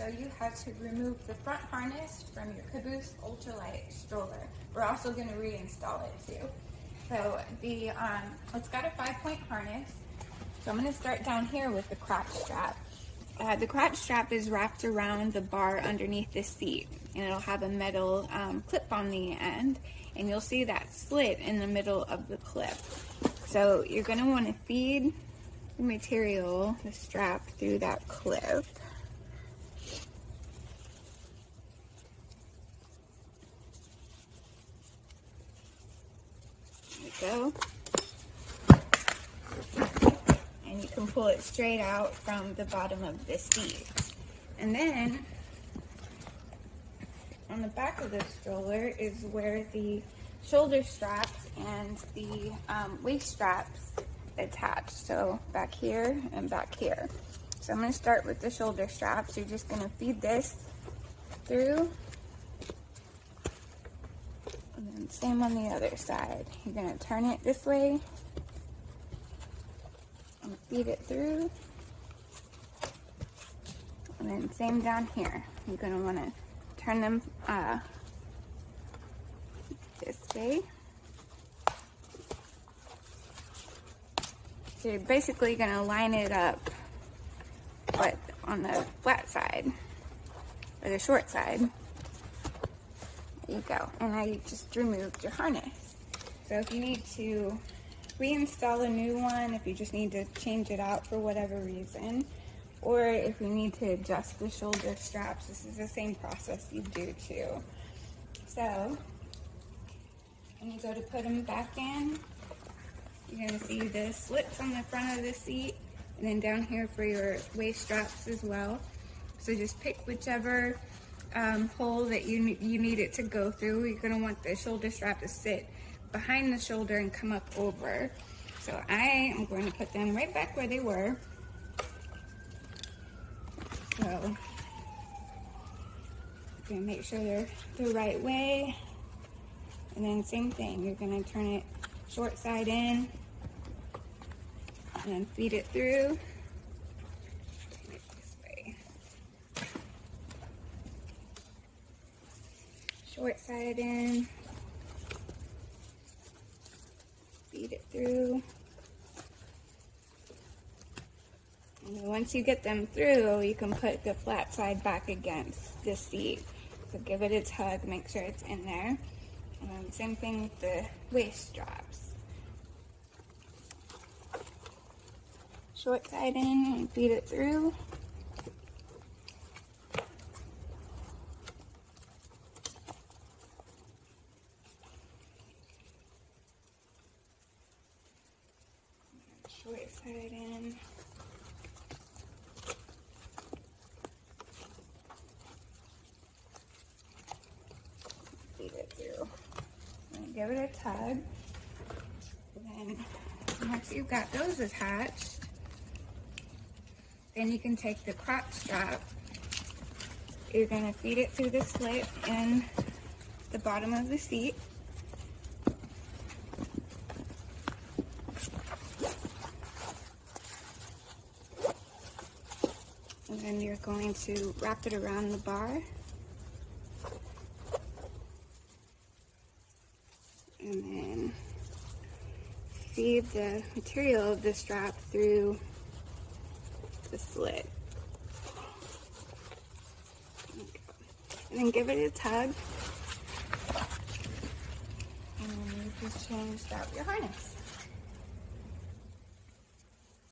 show you how to remove the front harness from your Caboose Ultralight stroller. We're also going to reinstall it too. So the um, it's got a five-point harness. So I'm going to start down here with the crotch strap. Uh, the crotch strap is wrapped around the bar underneath the seat, and it'll have a metal um, clip on the end, and you'll see that slit in the middle of the clip. So you're going to want to feed material, the strap, through that clip. Go. And you can pull it straight out from the bottom of the seat. And then on the back of the stroller is where the shoulder straps and the um, waist straps attach. So back here and back here. So I'm going to start with the shoulder straps. You're just going to feed this through and then same on the other side. You're going to turn it this way and feed it through. And then same down here. You're going to want to turn them uh, this way. You're basically going to line it up, but on the flat side, or the short side There you go. And I just removed your harness. So if you need to reinstall a new one, if you just need to change it out for whatever reason, or if you need to adjust the shoulder straps, this is the same process you do too. So, when you go to put them back in, you're gonna see the slits on the front of the seat, and then down here for your waist straps as well. So just pick whichever um, hole that you, you need it to go through. You're gonna want the shoulder strap to sit behind the shoulder and come up over. So I am going to put them right back where they were. So, gonna make sure they're the right way. And then same thing, you're gonna turn it short side in and feed it through. short side in, feed it through. And once you get them through, you can put the flat side back against the seat. So give it a tug, make sure it's in there. And same thing with the waist straps. Short side in and feed it through. short side in. Feed it through. Give it a tug. And then once you've got those attached, then you can take the crotch strap. You're gonna feed it through the slit in the bottom of the seat. And then you're going to wrap it around the bar. And then feed the material of the strap through the slit. And then give it a tug. And then you just changed out your harness.